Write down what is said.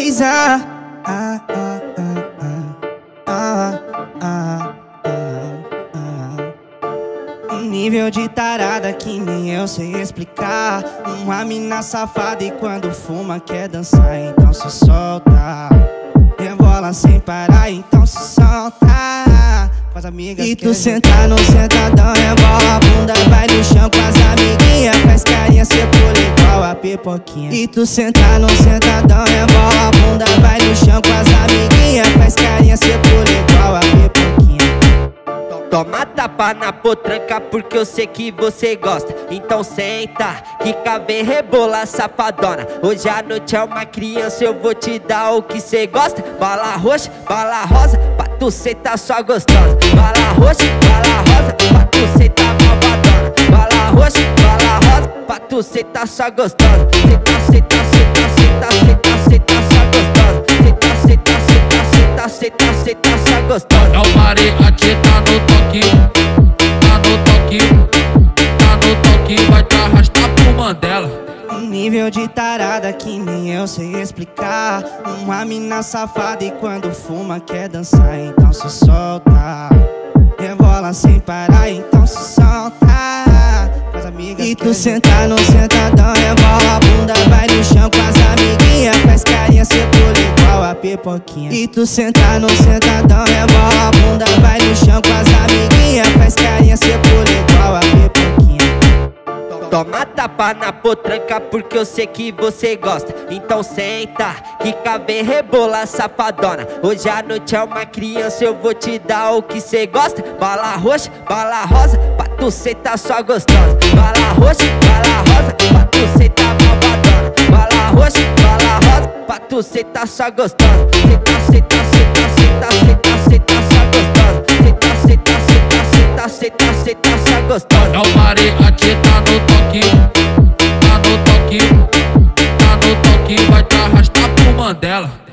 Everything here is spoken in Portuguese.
Ah, ah, ah, ah, um nível de tarada que nem eu sei explicar. Uma mina safada e quando fuma quer dançar, então se solta. Rebola sem parar, então se solta. As amigas e tu senta no sentadão, rebola a bunda, vai no chão com pipoquinha. E tu senta no sentadão, rebola a bunda, vai no chão com as amiguinhas. Faz carinha, cê pula igual a pipoquinha. Toma tapa na potranca porque eu sei que você gosta Então senta, quica vem rebola safadona Hoje a noite é uma criança, eu vou te dar o que cê gosta Bala roxa, bala rosa, pra tu sentar só gostosa Bala roxa, bala rosa, pra tu sentar tu sentar só gostosa Senta, senta, senta, senta, senta, senta só gostosa Senta, senta, senta, senta, senta, senta só gostosa É o mariachi, tá no toque, tá no toque, tá no toque, vai te arrastar pro Mandela. Um nível de tarada que nem eu sei explicar. Uma mina safada e quando fuma quer dançar, então se solta. Rebola sem parar, então se solta. Amigas e tu senta no sentadão, rebola a bunda, vai no chão com as amiguinhas. Faz carinha, cê pula igual a pipoquinha. E tu senta no sentadão, rebola a bunda, vai no chão com as amiguinhas. Faz carinha, cê pula igual a pipoquinha. Toma tapa na potranca porque eu sei que você gosta Então senta, quica vem rebola safadona Hoje a noite é uma criança, eu vou te dar o que cê gosta Bala roxa, bala rosa, pra tu sentar só gostosa. Bala roxa, bala rosa, pra tu sentar malvadona. Bala roxa, bala rosa, pra tu sentar só gostosa. Senta, senta, senta, senta, senta, senta só gostosa. Senta, senta, senta, senta, senta, senta só gostosa. É o mariachi, tá no toque, tá no toque, tá no toque, vai te arrastar pro Mandela.